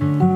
嗯。